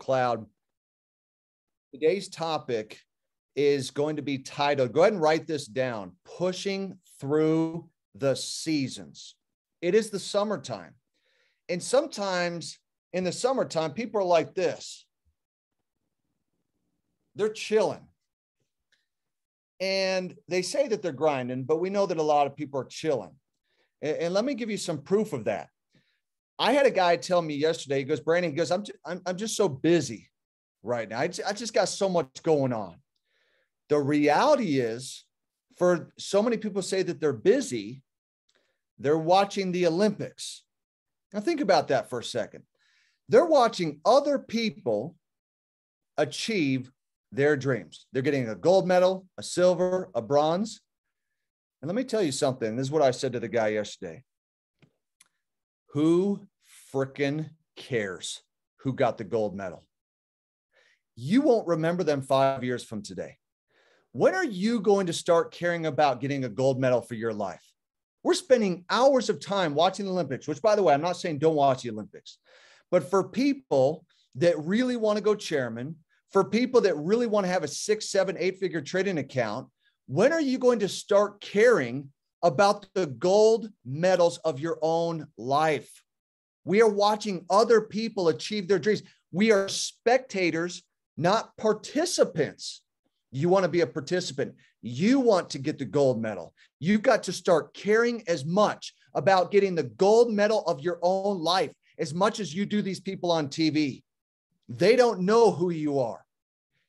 cloud. Today's topic is going to be titled, go ahead and write this down Pushing Through the Seasons. It is the summertime. And sometimes in the summertime, people are like this they're chilling. And they say that they're grinding, but we know that a lot of people are chilling. And, let me give you some proof of that. I had a guy tell me yesterday, he goes, Brandon, he goes, I'm, I'm, I'm just so busy right now. I just, I just got so much going on. The reality is, for so many people say that they're busy, they're watching the Olympics. Now, think about that for a second. They're watching other people achieve their dreams. They're getting a gold medal, a silver, a bronze. And let me tell you something. This is what I said to the guy yesterday. Who freaking cares who got the gold medal? You won't remember them five years from today. When are you going to start caring about getting a gold medal for your life? We're spending hours of time watching the Olympics, which, by the way, I'm not saying don't watch the Olympics, but for people that really want to go chairman, for people that really want to have a six, seven, eight figure trading account, when are you going to start caring about the gold medals of your own life? We are watching other people achieve their dreams. We are spectators, not participants. You want to be a participant. You want to get the gold medal. You've got to start caring as much about getting the gold medal of your own life as much as you do these people on TV. They don't know who you are.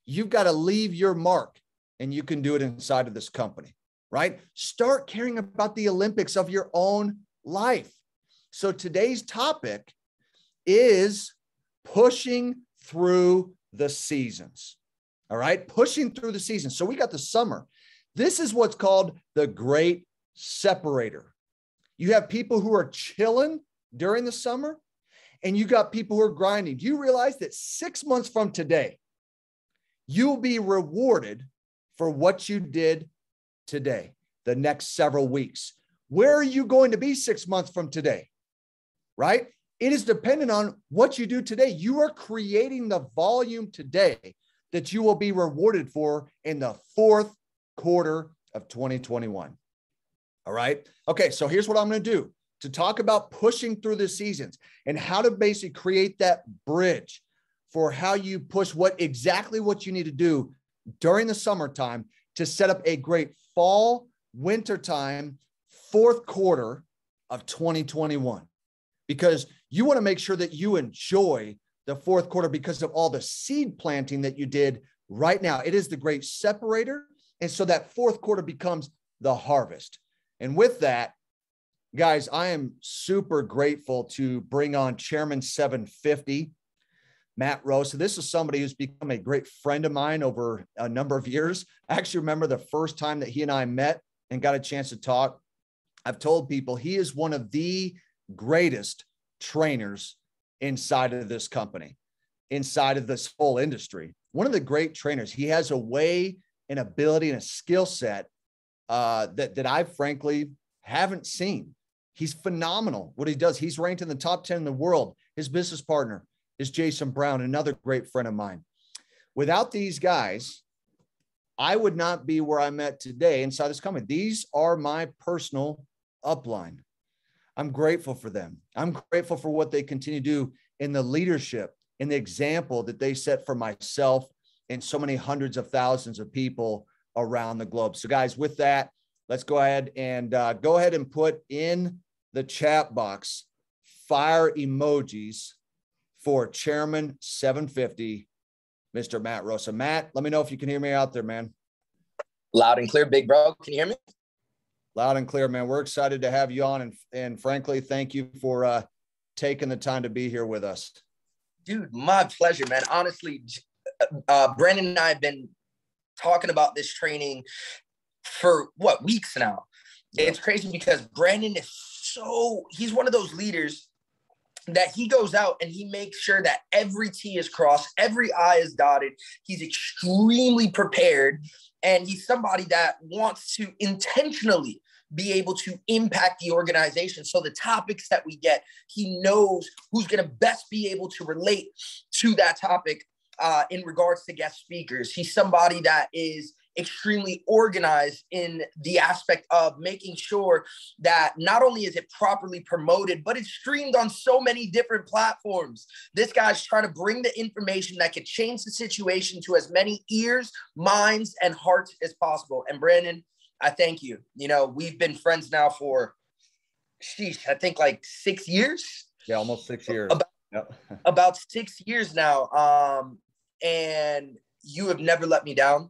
You've got to leave your mark, and you can do it inside of this company, right? Start caring about the Olympics of your own life. So today's topic is pushing through the seasons. All right, pushing through the season. So we got the summer. This is what's called the great separator. You have people who are chilling during the summer, and you got people who are grinding. Do you realize that six months from today, you'll be rewarded for what you did today, the next several weeks? Where are you going to be six months from today? Right? It is dependent on what you do today. You are creating the volume today that you will be rewarded for in the fourth quarter of 2021. All right. Okay. So here's what I'm going to do to talk about pushing through the seasons and how to basically create that bridge for how you push what exactly what you need to do during the summertime to set up a great fall, wintertime, fourth quarter of 2021. Because you want to make sure that you enjoy the fourth quarter because of all the seed planting that you did right now. It is the great separator. And so that fourth quarter becomes the harvest. And with that, guys, I am super grateful to bring on Chairman 750, Matt Rosa. This is somebody who's become a great friend of mine over a number of years. I actually remember the first time that he and I met and got a chance to talk. I've told people he is one of the greatest trainers inside of this company, inside of this whole industry. One of the great trainers. He has a way, an ability, and a skill set uh, that that I frankly haven't seen. He's phenomenal. What he does, he's ranked in the top 10 in the world. His business partner is Jason Brown, another great friend of mine. Without these guys, I would not be where I'm at today inside this company. These are my personal upline. I'm grateful for them. I'm grateful for what they continue to do in the leadership and the example that they set for myself and so many hundreds of thousands of people around the globe. So, guys, with that, let's go ahead and uh, go ahead and put in the chat box fire emojis for Chairman 750, Mr. Matt Rosa. Matt, let me know if you can hear me out there, man. Loud and clear, big bro. Can you hear me? Loud and clear, man. We're excited to have you on, and and frankly, thank you for uh, taking the time to be here with us. Dude, my pleasure, man. Honestly, uh, Brandon and I have been talking about this training for what weeks now. Yeah. It's crazy because Brandon is so he's one of those leaders that he goes out and he makes sure that every T is crossed, every I is dotted. He's extremely prepared and he's somebody that wants to intentionally be able to impact the organization. So the topics that we get, he knows who's going to best be able to relate to that topic uh, in regards to guest speakers. He's somebody that is extremely organized in the aspect of making sure that not only is it properly promoted, but it's streamed on so many different platforms. This guy's trying to bring the information that could change the situation to as many ears, minds, and hearts as possible. And Brandon, I thank you. You know, we've been friends now for, sheesh, I think like six years. Yeah, almost six years. About, yep. about six years now. Um, and you have never let me down.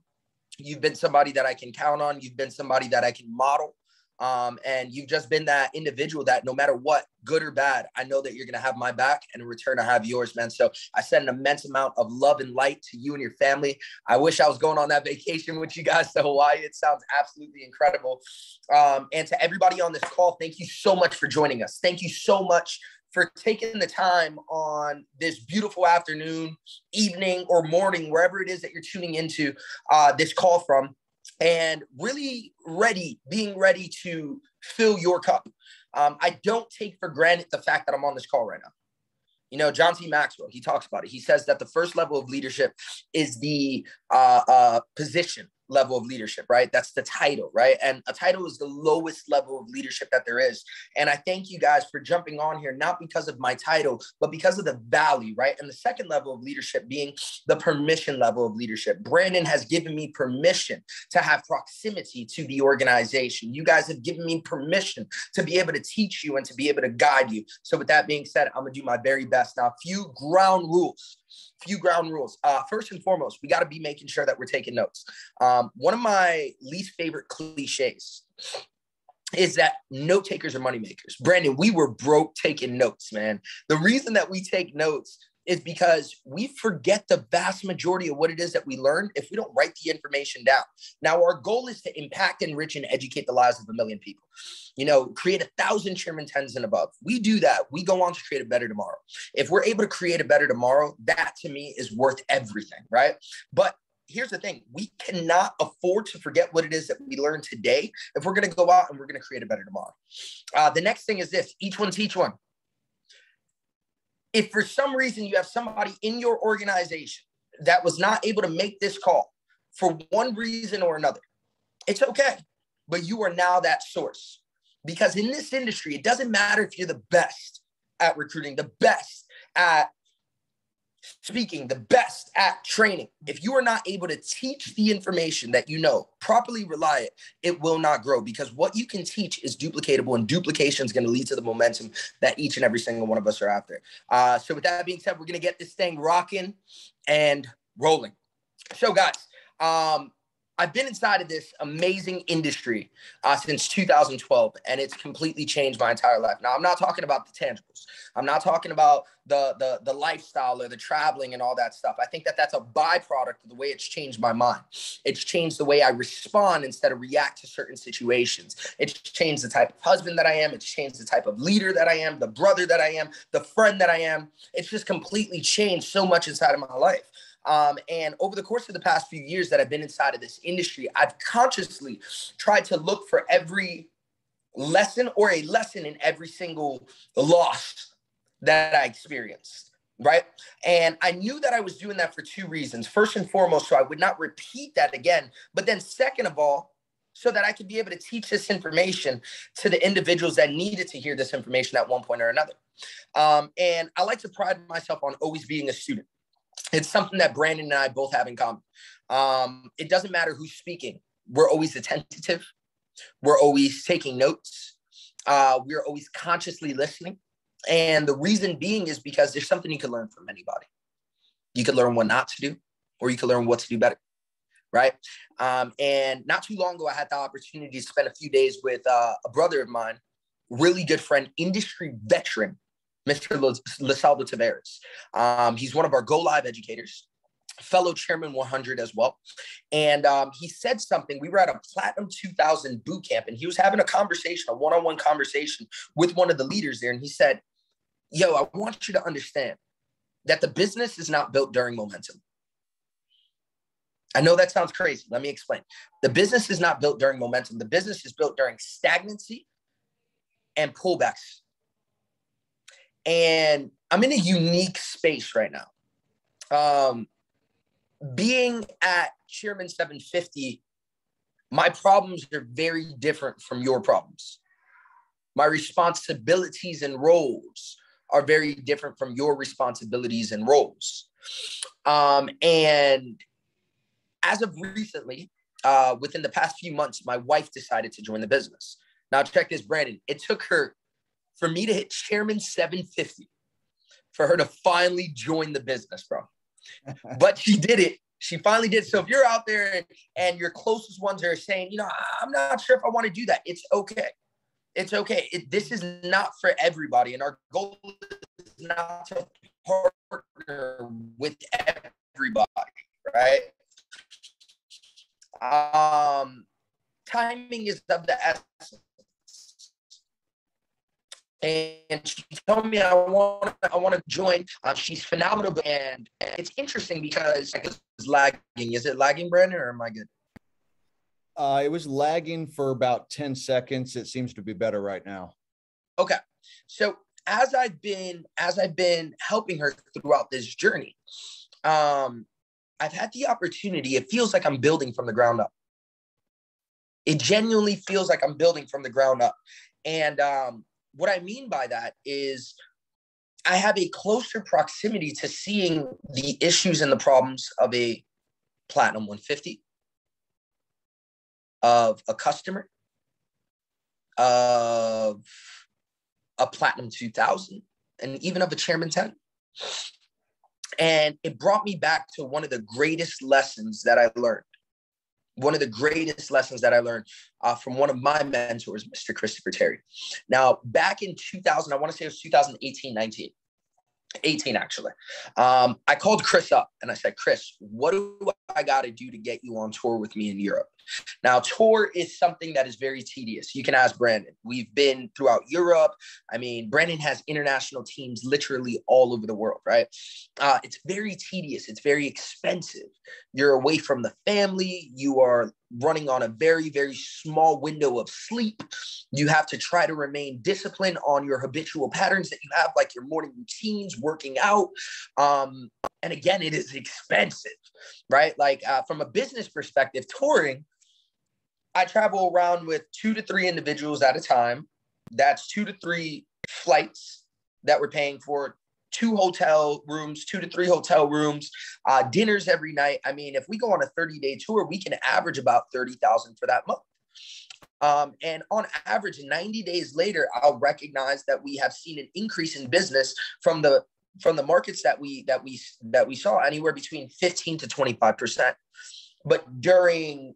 You've been somebody that I can count on. You've been somebody that I can model. Um, and you've just been that individual that no matter what, good or bad, I know that you're going to have my back and in return, I have yours, man. So I send an immense amount of love and light to you and your family. I wish I was going on that vacation with you guys to Hawaii. It sounds absolutely incredible. Um, and to everybody on this call, thank you so much for joining us. Thank you so much for taking the time on this beautiful afternoon, evening, or morning, wherever it is that you're tuning into uh, this call from, and really ready, being ready to fill your cup. Um, I don't take for granted the fact that I'm on this call right now. You know, John C. Maxwell, he talks about it. He says that the first level of leadership is the uh, uh, position level of leadership, right? That's the title, right? And a title is the lowest level of leadership that there is. And I thank you guys for jumping on here, not because of my title, but because of the value, right? And the second level of leadership being the permission level of leadership. Brandon has given me permission to have proximity to the organization. You guys have given me permission to be able to teach you and to be able to guide you. So, with that being said, I'm to do my very best. Now, a few ground rules few ground rules. Uh, first and foremost, we got to be making sure that we're taking notes. Um, one of my least favorite cliches is that note takers are money makers. Brandon, we were broke taking notes, man. The reason that we take notes is because we forget the vast majority of what it is that we learn if we don't write the information down. Now, our goal is to impact, enrich, and educate the lives of a million people. You know, create a thousand chairman tens and above. We do that. We go on to create a better tomorrow. If we're able to create a better tomorrow, that to me is worth everything, right? But here's the thing we cannot afford to forget what it is that we learned today if we're going to go out and we're going to create a better tomorrow. Uh, the next thing is this each one teach one if for some reason you have somebody in your organization that was not able to make this call for one reason or another, it's okay. But you are now that source. Because in this industry, it doesn't matter if you're the best at recruiting, the best at speaking, the best at training. If you are not able to teach the information that you know, properly rely it, it will not grow because what you can teach is duplicatable and duplication is going to lead to the momentum that each and every single one of us are after. Uh, so with that being said, we're going to get this thing rocking and rolling. So guys, um, I've been inside of this amazing industry uh, since 2012, and it's completely changed my entire life. Now, I'm not talking about the tangibles. I'm not talking about the the the lifestyle or the traveling and all that stuff. I think that that's a byproduct of the way it's changed my mind. It's changed the way I respond instead of react to certain situations. It's changed the type of husband that I am. It's changed the type of leader that I am, the brother that I am, the friend that I am. It's just completely changed so much inside of my life. Um, and over the course of the past few years that I've been inside of this industry, I've consciously tried to look for every lesson or a lesson in every single loss that I experienced. Right. And I knew that I was doing that for two reasons. First and foremost, so I would not repeat that again. But then, second of all, so that I could be able to teach this information to the individuals that needed to hear this information at one point or another. Um, and I like to pride myself on always being a student it's something that Brandon and I both have in common. Um, it doesn't matter who's speaking. We're always attentive. We're always taking notes. Uh, we're always consciously listening. And the reason being is because there's something you can learn from anybody. You can learn what not to do, or you can learn what to do better. Right. Um, and not too long ago, I had the opportunity to spend a few days with uh, a brother of mine, really good friend, industry veteran Mr. Lisaldo Tavares. Um, he's one of our Go Live educators, fellow Chairman 100 as well. And um, he said something. We were at a Platinum 2000 boot camp, and he was having a conversation, a one on one conversation with one of the leaders there. And he said, Yo, I want you to understand that the business is not built during momentum. I know that sounds crazy. Let me explain. The business is not built during momentum. The business is built during stagnancy and pullbacks. And I'm in a unique space right now. Um, being at Chairman 750, my problems are very different from your problems. My responsibilities and roles are very different from your responsibilities and roles. Um, and as of recently, uh, within the past few months, my wife decided to join the business. Now, check this, Brandon. It took her for me to hit Chairman 750 for her to finally join the business, bro. but she did it. She finally did. So if you're out there and, and your closest ones are saying, you know, I'm not sure if I want to do that, it's okay. It's okay. It, this is not for everybody. And our goal is not to partner with everybody, right? Um, timing is of the essence. And she told me I want I want to join. Uh, she's phenomenal, and it's interesting because it's lagging. Is it lagging, Brandon, or am I good? Uh, it was lagging for about ten seconds. It seems to be better right now. Okay, so as I've been as I've been helping her throughout this journey, um, I've had the opportunity. It feels like I'm building from the ground up. It genuinely feels like I'm building from the ground up. And um, what I mean by that is I have a closer proximity to seeing the issues and the problems of a Platinum 150, of a customer, of a Platinum 2000, and even of a Chairman 10. And it brought me back to one of the greatest lessons that I learned. One of the greatest lessons that I learned uh, from one of my mentors, Mr. Christopher Terry. Now, back in 2000, I want to say it was 2018, 19. 18 actually. Um, I called Chris up and I said, Chris, what do I got to do to get you on tour with me in Europe? Now, tour is something that is very tedious. You can ask Brandon. We've been throughout Europe. I mean, Brandon has international teams literally all over the world, right? Uh, it's very tedious. It's very expensive. You're away from the family. You are running on a very, very small window of sleep. You have to try to remain disciplined on your habitual patterns that you have, like your morning routines, working out. Um, and again, it is expensive, right? Like uh, from a business perspective, touring, I travel around with two to three individuals at a time. That's two to three flights that we're paying for, two hotel rooms, two to three hotel rooms, uh, dinners every night. I mean, if we go on a 30 day tour, we can average about 30,000 for that month. Um, and on average, 90 days later, I'll recognize that we have seen an increase in business from the from the markets that we that we that we saw anywhere between 15 to 25 percent. But during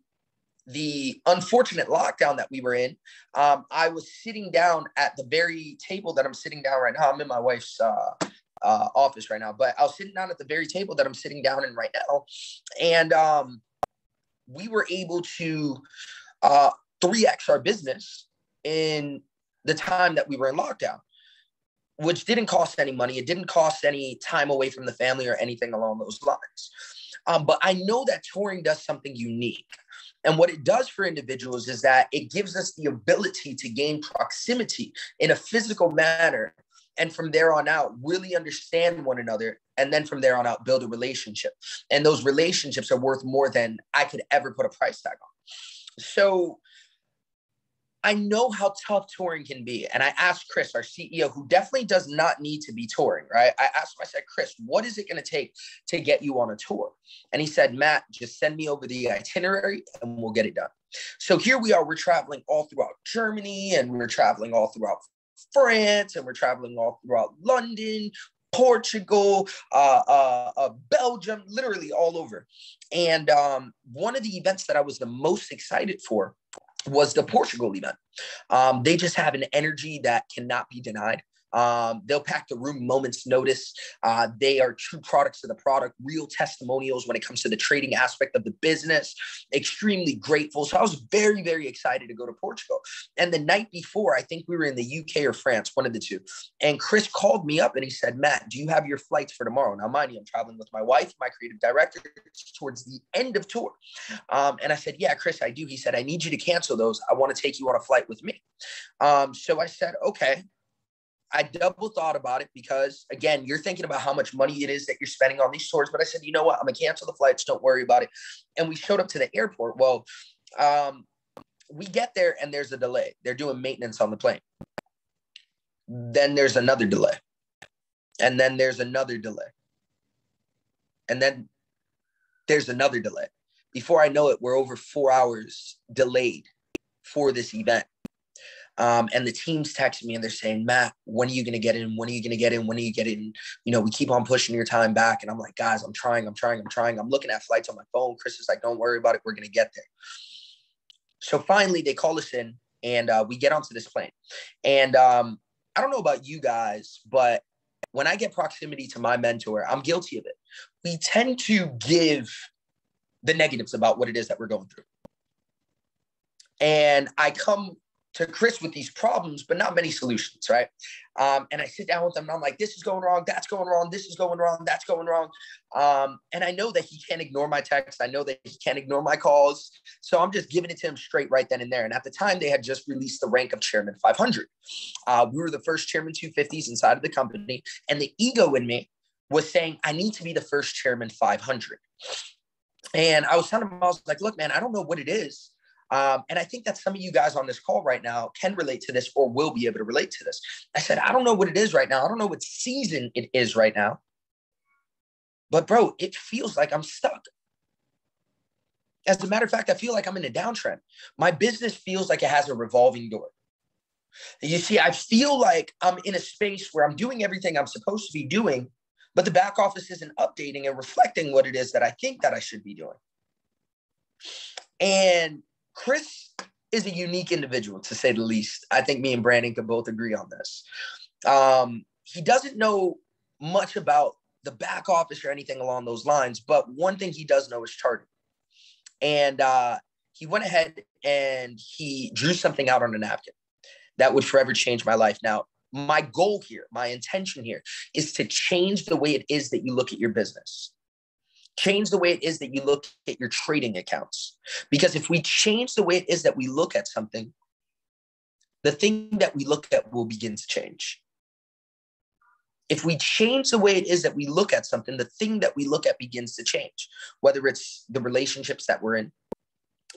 the unfortunate lockdown that we were in, um, I was sitting down at the very table that I'm sitting down right now. I'm in my wife's uh, uh, office right now, but I was sitting down at the very table that I'm sitting down in right now, and um, we were able to uh, 3x our business in the time that we were in lockdown which didn't cost any money. It didn't cost any time away from the family or anything along those lines. Um, but I know that touring does something unique. And what it does for individuals is that it gives us the ability to gain proximity in a physical manner. And from there on out, really understand one another. And then from there on out, build a relationship. And those relationships are worth more than I could ever put a price tag on. So I know how tough touring can be. And I asked Chris, our CEO, who definitely does not need to be touring, right? I asked him, I said, Chris, what is it going to take to get you on a tour? And he said, Matt, just send me over the itinerary and we'll get it done. So here we are, we're traveling all throughout Germany and we're traveling all throughout France and we're traveling all throughout London, Portugal, uh, uh, uh, Belgium, literally all over. And um, one of the events that I was the most excited for was the Portugal event. Um, they just have an energy that cannot be denied. Um, they'll pack the room moments notice. Uh, they are true products of the product, real testimonials when it comes to the trading aspect of the business. Extremely grateful. So I was very, very excited to go to Portugal. And the night before, I think we were in the UK or France, one of the two. And Chris called me up and he said, Matt, do you have your flights for tomorrow? Now, mind you, I'm traveling with my wife, my creative director, towards the end of tour. Um, and I said, Yeah, Chris, I do. He said, I need you to cancel those. I want to take you on a flight with me. Um, so I said, Okay. I double thought about it because again, you're thinking about how much money it is that you're spending on these tours. But I said, you know what? I'm gonna cancel the flights. Don't worry about it. And we showed up to the airport. Well, um, we get there and there's a delay. They're doing maintenance on the plane. Then there's another delay. And then there's another delay. And then there's another delay. Before I know it, we're over four hours delayed for this event. Um, and the teams text me and they're saying, Matt, when are you going to get in? When are you going to get in? When are you getting? You know, we keep on pushing your time back. And I'm like, guys, I'm trying, I'm trying, I'm trying. I'm looking at flights on my phone. Chris is like, don't worry about it. We're going to get there. So finally, they call us in and uh, we get onto this plane. And um, I don't know about you guys, but when I get proximity to my mentor, I'm guilty of it. We tend to give the negatives about what it is that we're going through. And I come to Chris with these problems, but not many solutions, right? Um, and I sit down with him and I'm like, this is going wrong, that's going wrong, this is going wrong, that's going wrong. Um, and I know that he can't ignore my text. I know that he can't ignore my calls. So I'm just giving it to him straight right then and there. And at the time, they had just released the rank of Chairman 500. Uh, we were the first Chairman 250s inside of the company. And the ego in me was saying, I need to be the first Chairman 500. And I was telling him, I was like, look, man, I don't know what it is um, and I think that some of you guys on this call right now can relate to this or will be able to relate to this. I said, I don't know what it is right now. I don't know what season it is right now. But, bro, it feels like I'm stuck. As a matter of fact, I feel like I'm in a downtrend. My business feels like it has a revolving door. You see, I feel like I'm in a space where I'm doing everything I'm supposed to be doing, but the back office isn't updating and reflecting what it is that I think that I should be doing. And Chris is a unique individual, to say the least. I think me and Brandon can both agree on this. Um, he doesn't know much about the back office or anything along those lines, but one thing he does know is charting. And uh, he went ahead and he drew something out on a napkin that would forever change my life. Now, my goal here, my intention here is to change the way it is that you look at your business change the way it is that you look at your trading accounts. Because if we change the way it is that we look at something, the thing that we look at will begin to change. If we change the way it is that we look at something, the thing that we look at begins to change, whether it's the relationships that we're in,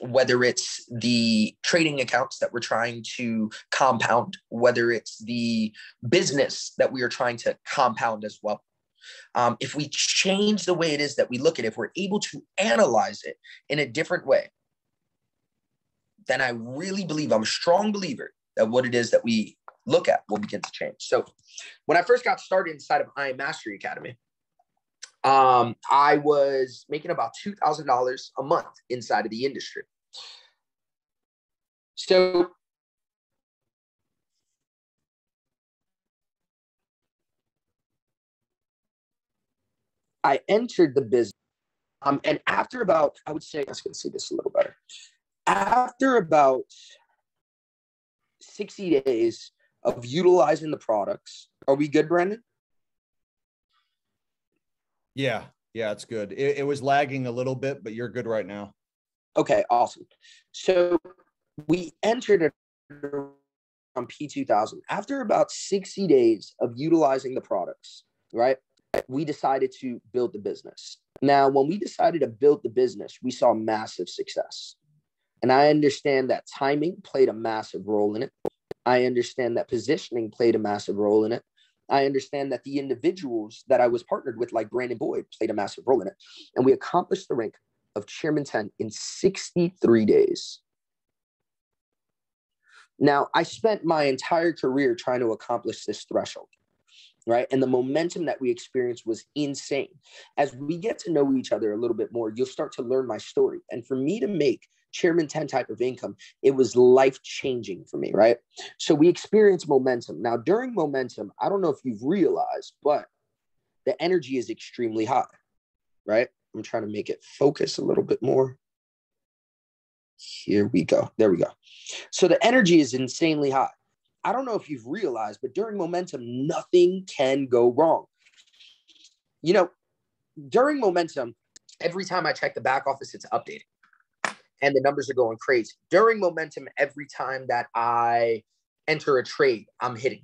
whether it's the trading accounts that we're trying to compound, whether it's the business that we are trying to compound as well. Um, if we change the way it is that we look at it, if we're able to analyze it in a different way, then I really believe, I'm a strong believer that what it is that we look at will begin to change. So when I first got started inside of I Am Mastery Academy, um, I was making about $2,000 a month inside of the industry. So I entered the business. Um, and after about, I would say, I was going to see this a little better. After about 60 days of utilizing the products, are we good, Brandon? Yeah, yeah, it's good. It, it was lagging a little bit, but you're good right now. Okay, awesome. So we entered it on P2000 after about 60 days of utilizing the products, right? We decided to build the business. Now, when we decided to build the business, we saw massive success. And I understand that timing played a massive role in it. I understand that positioning played a massive role in it. I understand that the individuals that I was partnered with, like Brandon Boyd, played a massive role in it. And we accomplished the rank of Chairman 10 in 63 days. Now, I spent my entire career trying to accomplish this threshold right? And the momentum that we experienced was insane. As we get to know each other a little bit more, you'll start to learn my story. And for me to make chairman 10 type of income, it was life changing for me, right? So we experienced momentum. Now, during momentum, I don't know if you've realized, but the energy is extremely high, right? I'm trying to make it focus a little bit more. Here we go. There we go. So the energy is insanely high. I don't know if you've realized, but during momentum, nothing can go wrong. You know, during momentum, every time I check the back office, it's updated and the numbers are going crazy. During momentum, every time that I enter a trade, I'm hitting.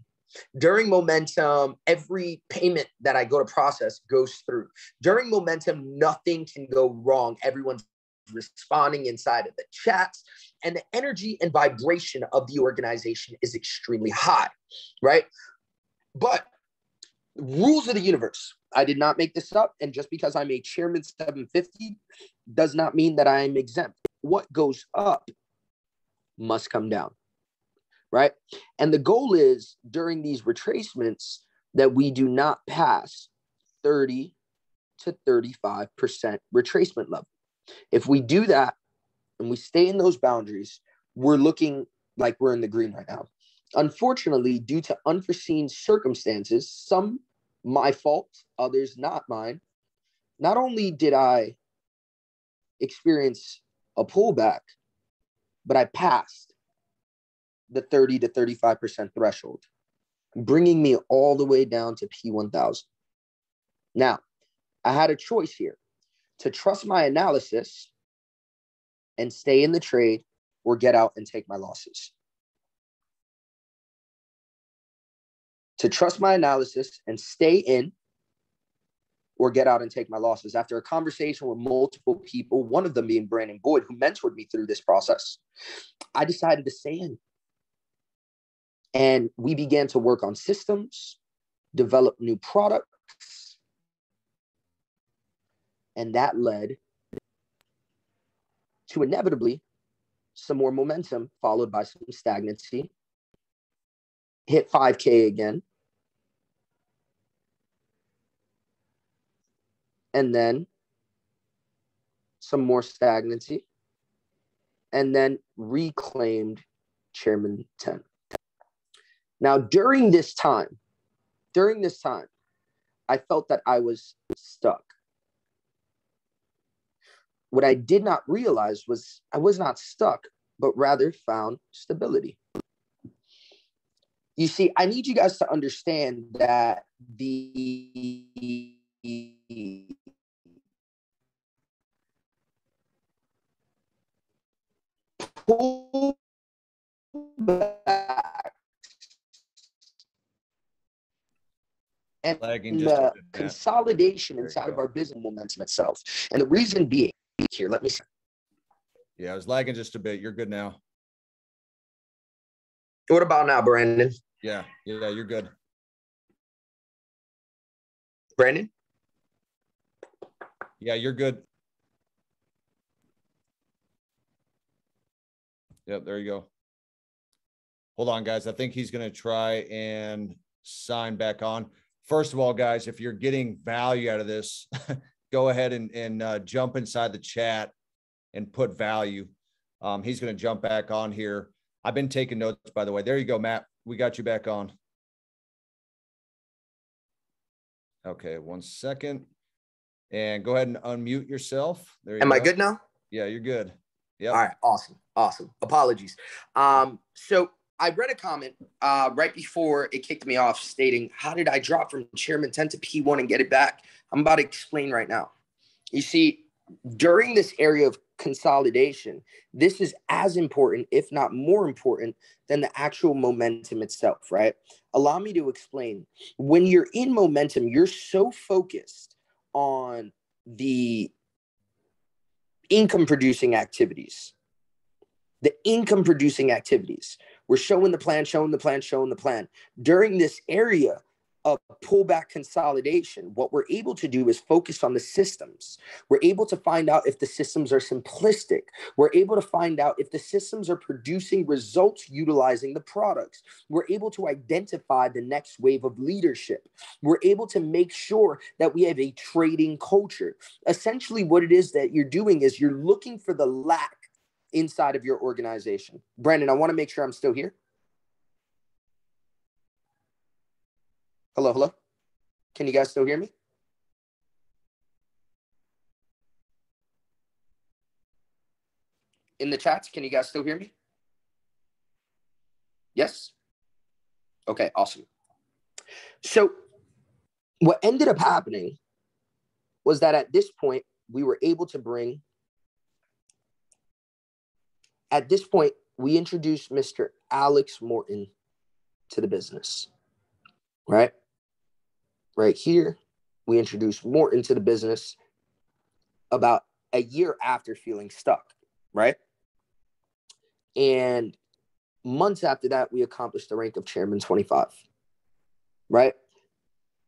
During momentum, every payment that I go to process goes through. During momentum, nothing can go wrong. Everyone's responding inside of the chats, and the energy and vibration of the organization is extremely high, right? But rules of the universe. I did not make this up. And just because I'm a chairman 750 does not mean that I'm exempt. What goes up must come down, right? And the goal is during these retracements that we do not pass 30 to 35% retracement level. If we do that and we stay in those boundaries, we're looking like we're in the green right now. Unfortunately, due to unforeseen circumstances, some my fault, others not mine, not only did I experience a pullback, but I passed the 30 to 35% threshold, bringing me all the way down to P1000. Now, I had a choice here to trust my analysis and stay in the trade or get out and take my losses. To trust my analysis and stay in or get out and take my losses. After a conversation with multiple people, one of them being Brandon Boyd, who mentored me through this process, I decided to stay in. And we began to work on systems, develop new products, and that led to inevitably some more momentum, followed by some stagnancy. Hit 5K again. And then some more stagnancy. And then reclaimed Chairman 10. Now, during this time, during this time, I felt that I was stuck what I did not realize was I was not stuck, but rather found stability. You see, I need you guys to understand that the and the consolidation inside of our business momentum itself. And the reason being here. Let me see. Yeah, I was lagging just a bit. You're good now. What about now, Brandon? Yeah, yeah, you're good. Brandon? Yeah, you're good. Yep, there you go. Hold on, guys. I think he's going to try and sign back on. First of all, guys, if you're getting value out of this, go ahead and, and uh, jump inside the chat and put value. Um, he's going to jump back on here. I've been taking notes, by the way. There you go, Matt. We got you back on. Okay, one second. And go ahead and unmute yourself. There you Am go. I good now? Yeah, you're good. Yeah. All right. Awesome. Awesome. Apologies. Um, so I read a comment uh, right before it kicked me off stating, How did I drop from Chairman 10 to P1 and get it back? I'm about to explain right now. You see, during this area of consolidation, this is as important, if not more important, than the actual momentum itself, right? Allow me to explain. When you're in momentum, you're so focused on the income producing activities. The income producing activities we're showing the plan, showing the plan, showing the plan. During this area, a pullback consolidation, what we're able to do is focus on the systems. We're able to find out if the systems are simplistic. We're able to find out if the systems are producing results utilizing the products. We're able to identify the next wave of leadership. We're able to make sure that we have a trading culture. Essentially, what it is that you're doing is you're looking for the lack inside of your organization. Brandon, I want to make sure I'm still here. Hello, hello. Can you guys still hear me? In the chats, can you guys still hear me? Yes? Okay, awesome. So, what ended up happening was that at this point, we were able to bring, at this point, we introduced Mr. Alex Morton to the business, right? Right here, we introduced Morton to the business about a year after feeling stuck, right? And months after that, we accomplished the rank of chairman 25, right?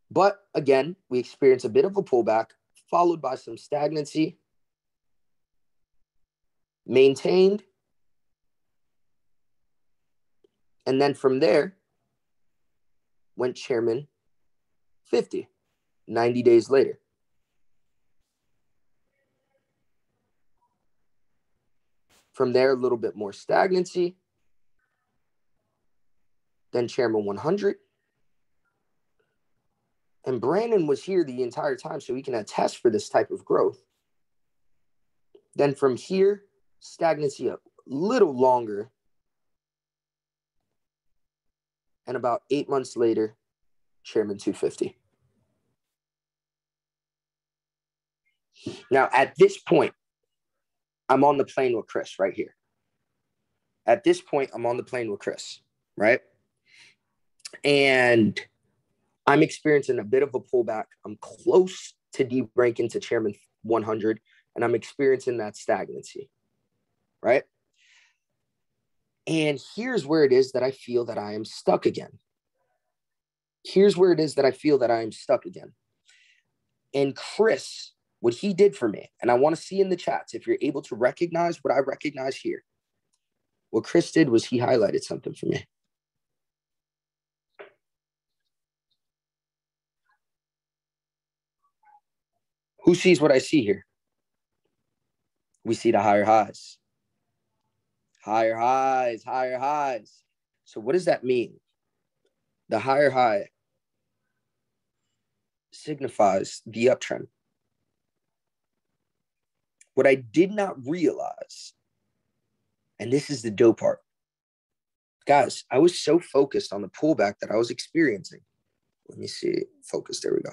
But again, we experienced a bit of a pullback, followed by some stagnancy, maintained. And then from there, went chairman 50, 90 days later. From there, a little bit more stagnancy. Then Chairman 100. And Brandon was here the entire time, so he can attest for this type of growth. Then from here, stagnancy a little longer. And about eight months later, Chairman 250. Now, at this point, I'm on the plane with Chris right here. At this point, I'm on the plane with Chris, right? And I'm experiencing a bit of a pullback. I'm close to deep ranking to Chairman 100, and I'm experiencing that stagnancy, right? And here's where it is that I feel that I am stuck again here's where it is that I feel that I am stuck again. And Chris, what he did for me, and I want to see in the chats if you're able to recognize what I recognize here. What Chris did was he highlighted something for me. Who sees what I see here? We see the higher highs. Higher highs, higher highs. So, what does that mean? The higher high signifies the uptrend. What I did not realize, and this is the dope part, guys, I was so focused on the pullback that I was experiencing. Let me see, focus. There we go.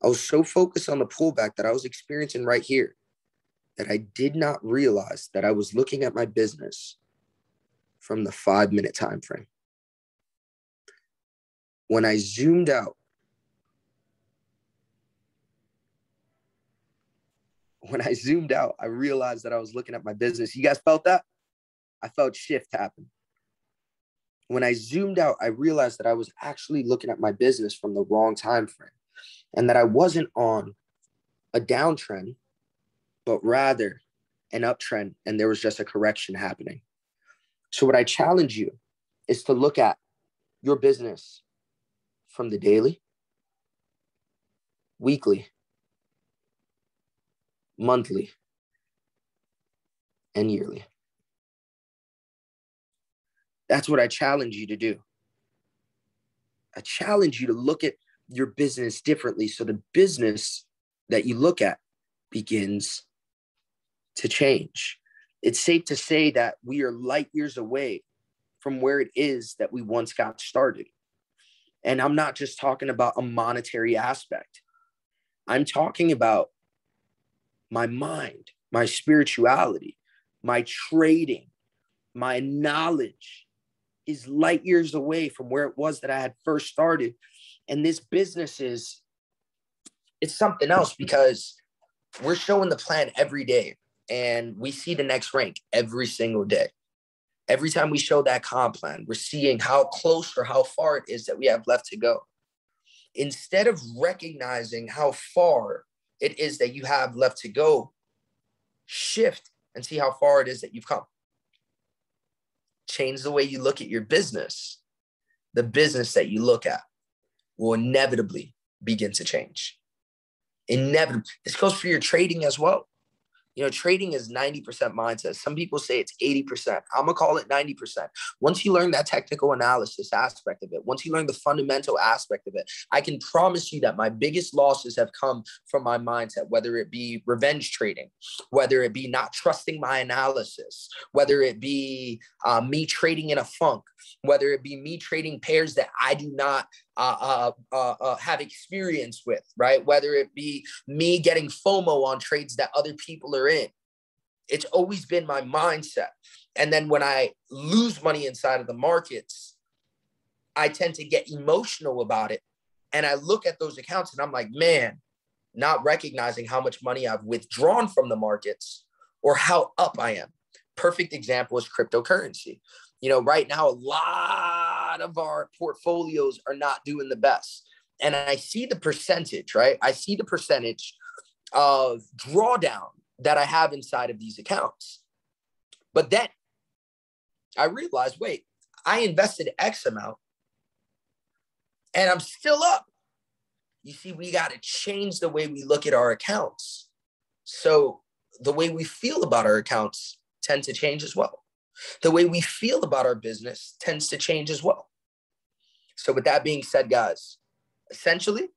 I was so focused on the pullback that I was experiencing right here that I did not realize that I was looking at my business from the five minute time frame. When I zoomed out when I zoomed out, I realized that I was looking at my business. You guys felt that? I felt shift happen. When I zoomed out, I realized that I was actually looking at my business from the wrong time frame and that I wasn't on a downtrend, but rather an uptrend and there was just a correction happening. So what I challenge you is to look at your business from the daily, weekly, monthly, and yearly. That's what I challenge you to do. I challenge you to look at your business differently so the business that you look at begins to change. It's safe to say that we are light years away from where it is that we once got started. And I'm not just talking about a monetary aspect, I'm talking about my mind, my spirituality, my trading, my knowledge is light years away from where it was that I had first started. And this business is it's something else because we're showing the plan every day and we see the next rank every single day. Every time we show that comp plan, we're seeing how close or how far it is that we have left to go. instead of recognizing how far it is that you have left to go, shift and see how far it is that you've come. Change the way you look at your business. The business that you look at will inevitably begin to change. Inevitably. This goes for your trading as well. You know, trading is 90% mindset. Some people say it's 80%. I'm going to call it 90%. Once you learn that technical analysis aspect of it, once you learn the fundamental aspect of it, I can promise you that my biggest losses have come from my mindset, whether it be revenge trading, whether it be not trusting my analysis, whether it be uh, me trading in a funk, whether it be me trading pairs that I do not uh, uh, uh, uh, have experience with, right? Whether it be me getting FOMO on trades that other people are in. It's always been my mindset. And then when I lose money inside of the markets, I tend to get emotional about it. And I look at those accounts and I'm like, man, not recognizing how much money I've withdrawn from the markets or how up I am. Perfect example is cryptocurrency. You know, right now, a lot of our portfolios are not doing the best. And I see the percentage, right? I see the percentage of drawdown that I have inside of these accounts. But then I realized wait, I invested X amount and I'm still up. You see, we got to change the way we look at our accounts. So the way we feel about our accounts tend to change as well the way we feel about our business tends to change as well. So, with that being said, guys, essentially,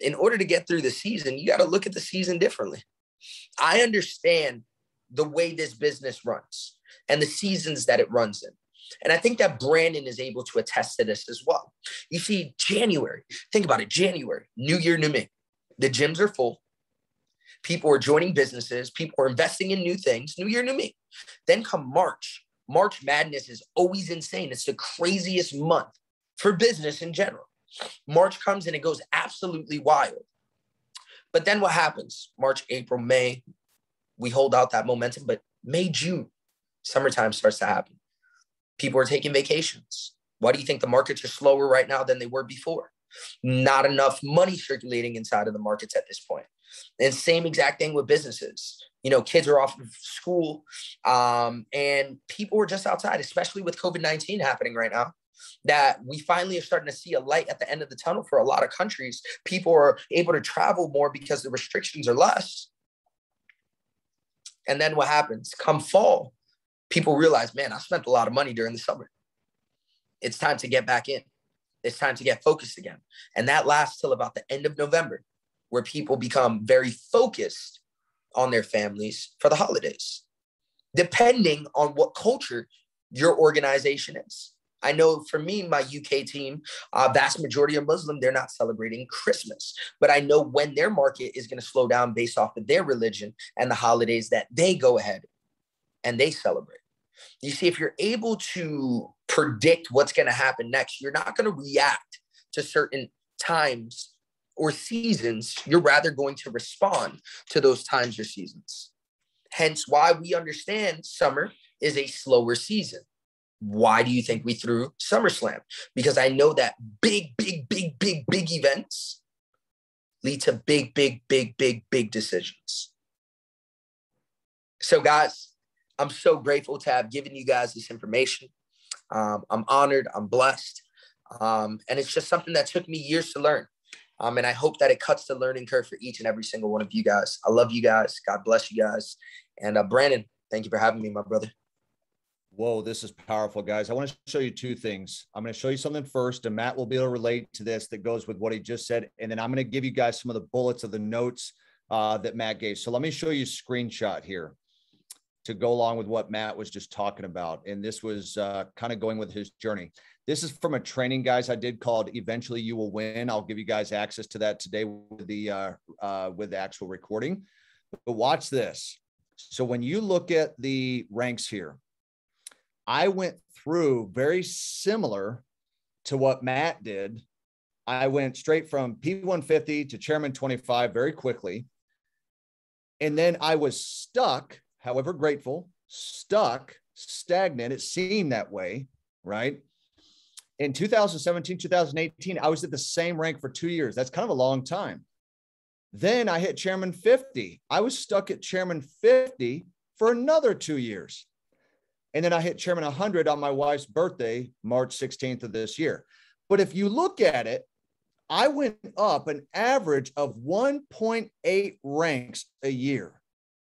in order to get through the season, you got to look at the season differently. I understand the way this business runs and the seasons that it runs in. And I think that Brandon is able to attest to this as well. You see, January, think about it January, New Year, New Me. The gyms are full. People are joining businesses. People are investing in new things. New Year, New Me. Then come March, March Madness is always insane. It's the craziest month for business in general. March comes and it goes absolutely wild. But then what happens? March, April, May, we hold out that momentum. But May, June, summertime starts to happen. People are taking vacations. Why do you think the markets are slower right now than they were before? Not enough money circulating inside of the markets at this point. And same exact thing with businesses you know, kids are off of school, um, and people are just outside, especially with COVID 19 happening right now. That we finally are starting to see a light at the end of the tunnel for a lot of countries. People are able to travel more because the restrictions are less. And then what happens? Come fall, people realize, man, I spent a lot of money during the summer. It's time to get back in. It's time to get focused again. And that lasts till about the end of November, where people become very focused on their families for the holidays, depending on what culture your organization is. I know for me, my UK team, uh, vast majority are Muslim. They're not celebrating Christmas, but I know when their market is going to slow down based off of their religion and the holidays that they go ahead and they celebrate. You see, if you're able to predict what's going to happen next, you're not going to react to certain times or seasons, you're rather going to respond to those times or seasons. Hence, why we understand summer is a slower season. Why do you think we threw SummerSlam? Because I know that big, big, big, big, big events lead to big, big, big, big, big decisions. So, guys, I'm so grateful to have given you guys this information. Um, I'm honored, I'm blessed. Um, and it's just something that took me years to learn. Um, and I hope that it cuts the learning curve for each and every single one of you guys. I love you guys. God bless you guys. And uh, Brandon, thank you for having me, my brother. Whoa, this is powerful, guys. I want to show you two things. I'm going to show you something first, and Matt will be able to relate to this that goes with what he just said. And then I'm going to give you guys some of the bullets of the notes uh, that Matt gave. So let me show you a screenshot here to go along with what Matt was just talking about. And this was uh, kind of going with his journey. This is from a training, guys, I did called Eventually You Will Win. I'll give you guys access to that today with the uh, uh, with the actual recording. But watch this. So when you look at the ranks here, I went through very similar to what Matt did. I went straight from P150 to Chairman 25 very quickly. And then I was stuck, however grateful, stuck, stagnant. It seemed that way, right? In 2017, 2018, I was at the same rank for two years. That's kind of a long time. Then I hit chairman 50. I was stuck at chairman 50 for another two years. And then I hit chairman 100 on my wife's birthday, March 16th of this year. But if you look at it, I went up an average of 1.8 ranks a year,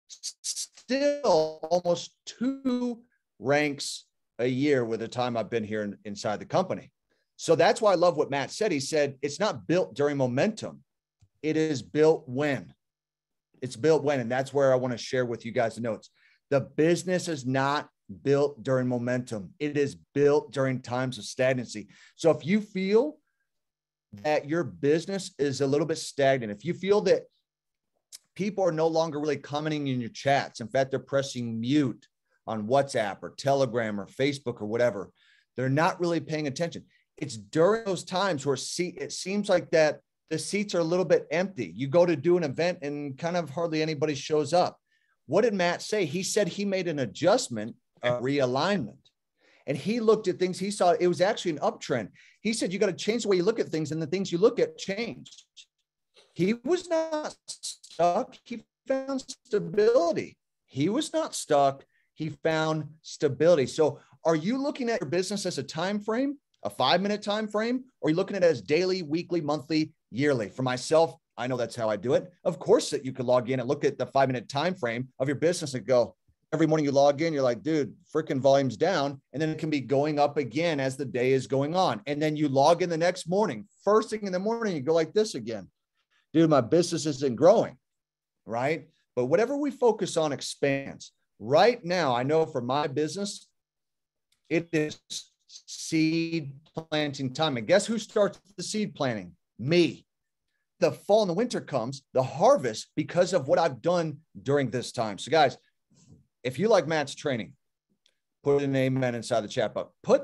still almost two ranks a year with the time I've been here in, inside the company. So that's why I love what Matt said. He said it's not built during momentum, it is built when. It's built when. And that's where I want to share with you guys the notes. The business is not built during momentum, it is built during times of stagnancy. So if you feel that your business is a little bit stagnant, if you feel that people are no longer really commenting in your chats, in fact, they're pressing mute on WhatsApp or Telegram or Facebook or whatever, they're not really paying attention. It's during those times where see, it seems like that the seats are a little bit empty. You go to do an event and kind of hardly anybody shows up. What did Matt say? He said he made an adjustment, a realignment. And he looked at things, he saw it was actually an uptrend. He said, You got to change the way you look at things, and the things you look at changed. He was not stuck. He found stability. He was not stuck. He found stability. So, are you looking at your business as a time frame, a five minute time frame, or are you looking at it as daily, weekly, monthly, yearly? For myself, I know that's how I do it. Of course, that you could log in and look at the five minute time frame of your business and go, every morning you log in, you're like, dude, freaking volume's down. And then it can be going up again as the day is going on. And then you log in the next morning, first thing in the morning, you go like this again. Dude, my business isn't growing. Right. But whatever we focus on expands. Right now, I know for my business, it is seed planting time. And guess who starts the seed planting? Me the fall and the winter comes, the harvest, because of what I've done during this time. So, guys, if you like Matt's training, put an amen inside the chat box. Put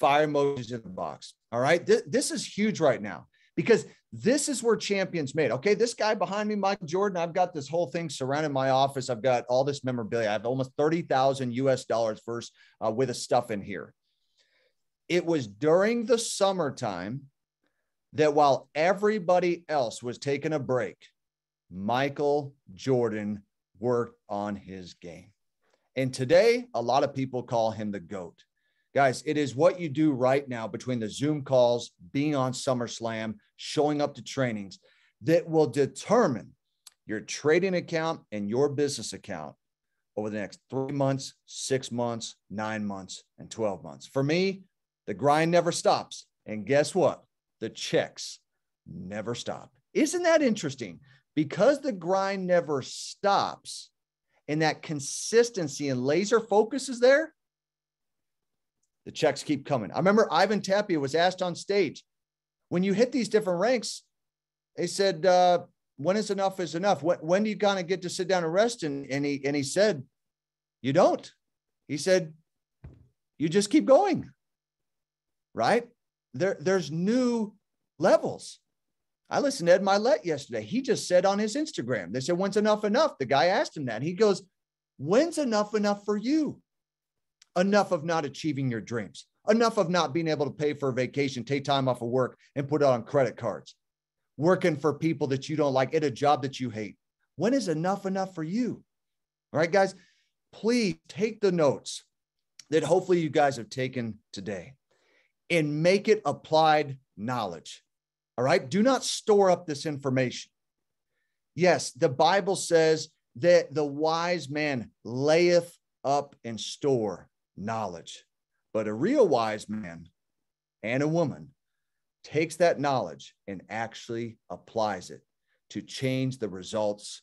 fire emojis in the box. All right. This, this is huge right now because this is where champions made. Okay. This guy behind me, Mike Jordan, I've got this whole thing surrounding my office. I've got all this memorabilia. I have almost 30,000 US dollars first uh, with the stuff in here. It was during the summertime that while everybody else was taking a break, Michael Jordan worked on his game. And today, a lot of people call him the GOAT. Guys, it is what you do right now between the Zoom calls, being on SummerSlam, showing up to trainings that will determine your trading account and your business account over the next three months, six months, nine months, and 12 months. For me, the grind never stops. And guess what? the checks never stop. Isn't that interesting? Because the grind never stops and that consistency and laser focus is there, the checks keep coming. I remember Ivan Tapia was asked on stage, when you hit these different ranks, they said, uh, when is enough is enough? When, when do you kind of get to sit down and rest? And, and, he, and he said, you don't. He said, you just keep going. Right? there, there's new levels. I listened to Ed Mylett yesterday. He just said on his Instagram, they said, When's enough enough? The guy asked him that. He goes, When's enough enough for you? Enough of not achieving your dreams, enough of not being able to pay for a vacation, take time off of work, and put it on credit cards, working for people that you don't like at a job that you hate. When is enough enough for you? All right, guys, please take the notes that hopefully you guys have taken today and make it applied knowledge. All right. Do not store up this information. Yes, the Bible says that the wise man layeth up and store knowledge, but a real wise man and a woman takes that knowledge and actually applies it to change the results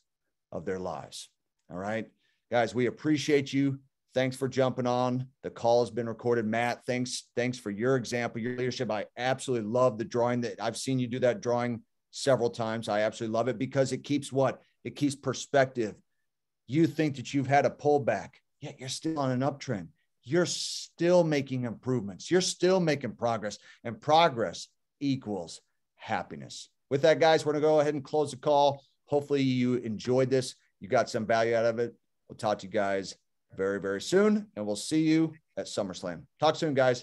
of their lives. All right. Guys, we appreciate you. Thanks for jumping on. The call has been recorded. Matt, thanks. Thanks for your example, your leadership. I absolutely love the drawing that I've seen you do that drawing several times. I absolutely love it because it keeps what? It keeps perspective. You think that you've had a pullback, yet you're still on an uptrend. You're still making improvements. You're still making progress, and progress equals happiness. With that, guys, we're going to go ahead and close the call. Hopefully, you enjoyed this. You got some value out of it. We'll talk to you guys very, very soon. And we'll see you at SummerSlam. Talk soon, guys.